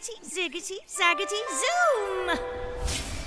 Ziggity, ziggity, zaggity, zoom!